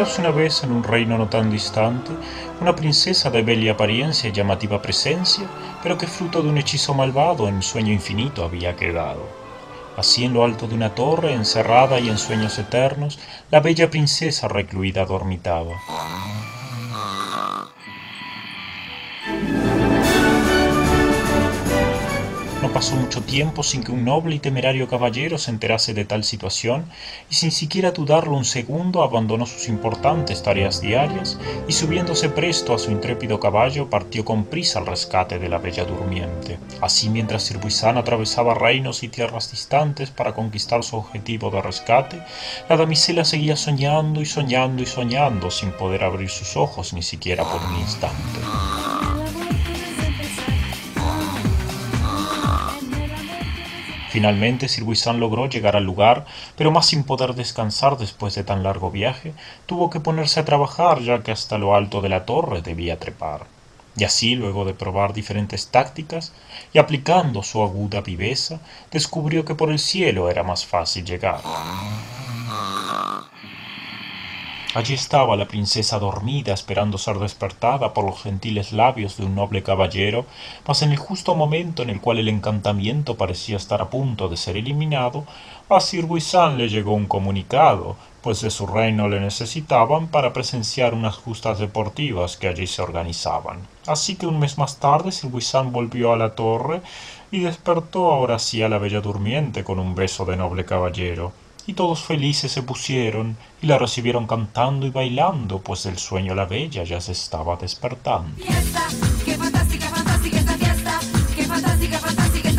Érase una vez en un reino no tan distante una princesa de bella apariencia y llamativa presencia, pero que fruto de un hechizo malvado en sueño infinito había quedado. Así en lo alto de una torre, encerrada y en sueños eternos, la bella princesa recluida dormitaba. No pasó mucho tiempo sin que un noble y temerario caballero se enterase de tal situación y sin siquiera dudarlo un segundo abandonó sus importantes tareas diarias y subiéndose presto a su intrépido caballo partió con prisa al rescate de la bella durmiente. Así mientras Sirbuizán atravesaba reinos y tierras distantes para conquistar su objetivo de rescate, la damisela seguía soñando y soñando y soñando sin poder abrir sus ojos ni siquiera por un instante. Finalmente Sirbuizán logró llegar al lugar, pero más sin poder descansar después de tan largo viaje, tuvo que ponerse a trabajar ya que hasta lo alto de la torre debía trepar. Y así, luego de probar diferentes tácticas y aplicando su aguda viveza, descubrió que por el cielo era más fácil llegar. Allí estaba la princesa dormida esperando ser despertada por los gentiles labios de un noble caballero, mas en el justo momento en el cual el encantamiento parecía estar a punto de ser eliminado, a Sir le llegó un comunicado, pues de su reino le necesitaban para presenciar unas justas deportivas que allí se organizaban. Así que un mes más tarde Sir volvió a la torre y despertó ahora sí a la bella durmiente con un beso de noble caballero y todos felices se pusieron y la recibieron cantando y bailando, pues del sueño la bella ya se estaba despertando. Fiesta, qué fantástica, fantástica esta fiesta, qué fantástica, fantástica.